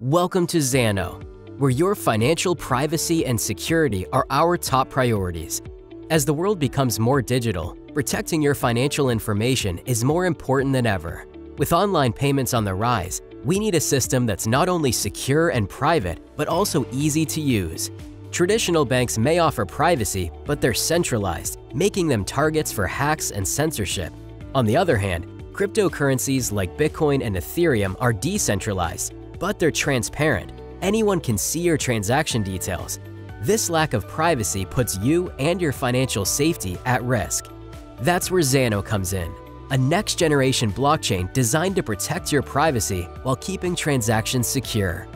Welcome to Zano, where your financial privacy and security are our top priorities. As the world becomes more digital, protecting your financial information is more important than ever. With online payments on the rise, we need a system that's not only secure and private, but also easy to use. Traditional banks may offer privacy, but they're centralized, making them targets for hacks and censorship. On the other hand, cryptocurrencies like Bitcoin and Ethereum are decentralized, but they're transparent. Anyone can see your transaction details. This lack of privacy puts you and your financial safety at risk. That's where Zano comes in, a next-generation blockchain designed to protect your privacy while keeping transactions secure.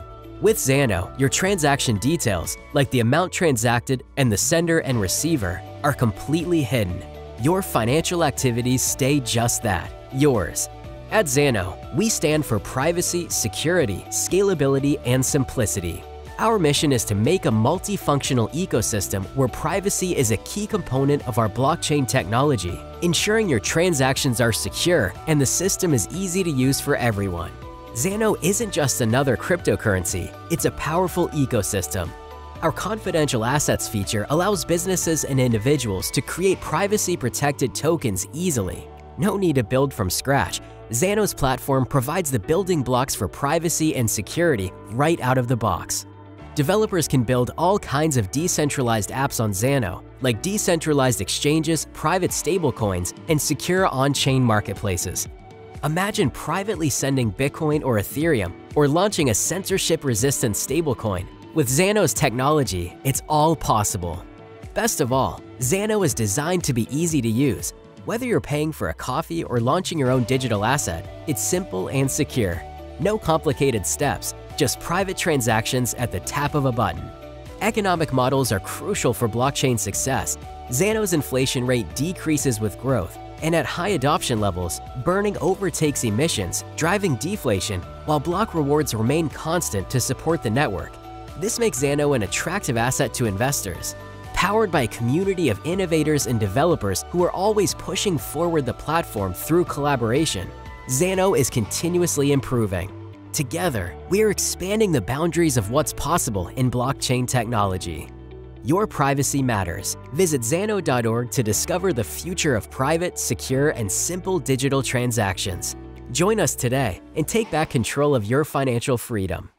With Zano, your transaction details, like the amount transacted and the sender and receiver, are completely hidden. Your financial activities stay just that, yours, at Zano, we stand for privacy, security, scalability, and simplicity. Our mission is to make a multifunctional ecosystem where privacy is a key component of our blockchain technology, ensuring your transactions are secure and the system is easy to use for everyone. Zano isn't just another cryptocurrency, it's a powerful ecosystem. Our confidential assets feature allows businesses and individuals to create privacy-protected tokens easily. No need to build from scratch, Zano's platform provides the building blocks for privacy and security right out of the box. Developers can build all kinds of decentralized apps on Zano, like decentralized exchanges, private stablecoins, and secure on-chain marketplaces. Imagine privately sending Bitcoin or Ethereum, or launching a censorship-resistant stablecoin. With Zano's technology, it's all possible. Best of all, Zano is designed to be easy to use, whether you're paying for a coffee or launching your own digital asset, it's simple and secure. No complicated steps, just private transactions at the tap of a button. Economic models are crucial for blockchain success. Zano's inflation rate decreases with growth, and at high adoption levels, burning overtakes emissions, driving deflation, while block rewards remain constant to support the network. This makes Zano an attractive asset to investors powered by a community of innovators and developers who are always pushing forward the platform through collaboration. Zano is continuously improving. Together, we are expanding the boundaries of what's possible in blockchain technology. Your privacy matters. Visit Zano.org to discover the future of private, secure, and simple digital transactions. Join us today and take back control of your financial freedom.